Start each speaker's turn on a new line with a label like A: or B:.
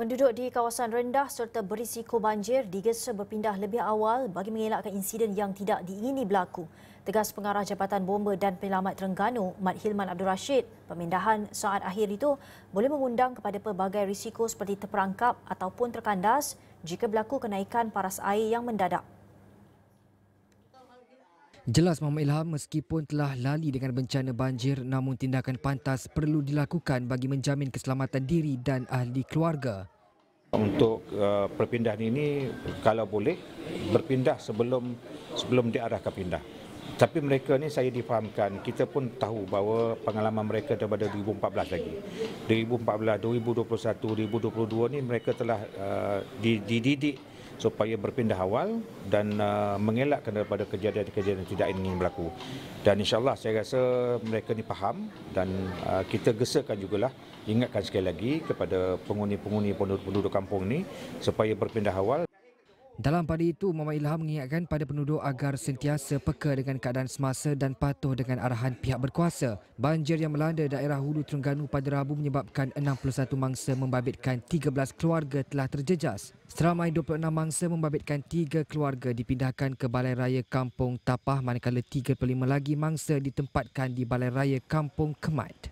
A: Penduduk di kawasan rendah serta berisiko banjir digesa berpindah lebih awal bagi mengelakkan insiden yang tidak diingini berlaku. Tegas Pengarah Jabatan Bomba dan Penyelamat Terengganu, Mat Hilman Abdul Rashid, pemindahan saat akhir itu boleh mengundang kepada pelbagai risiko seperti terperangkap ataupun terkandas jika berlaku kenaikan paras air yang mendadak.
B: Jelas Muhammad Ilham meskipun telah lali dengan bencana banjir namun tindakan pantas perlu dilakukan bagi menjamin keselamatan diri dan ahli keluarga.
C: Untuk uh, perpindahan ini kalau boleh berpindah sebelum sebelum diarahkan pindah. Tapi mereka ni saya difahamkan kita pun tahu bahawa pengalaman mereka daripada 2014 lagi. 2014, 2021, 2022 ni mereka telah uh, dididik supaya berpindah awal dan uh, mengelakkan daripada kejadian-kejadian yang tidak ingin berlaku. Dan insyaAllah saya rasa mereka ni faham dan uh, kita gesakan jugalah ingatkan sekali lagi kepada penghuni-penghuni penduduk kampung ni supaya berpindah awal.
B: Dalam pada itu, Muhammad Ilham mengingatkan pada penduduk agar sentiasa peka dengan keadaan semasa dan patuh dengan arahan pihak berkuasa. Banjir yang melanda daerah Hulu Terengganu pada Rabu menyebabkan 61 mangsa membabitkan 13 keluarga telah terjejas. Seramai 26 mangsa membabitkan 3 keluarga dipindahkan ke Balai Raya Kampung Tapah manakala 35 lagi mangsa ditempatkan di Balai Raya Kampung Kemat.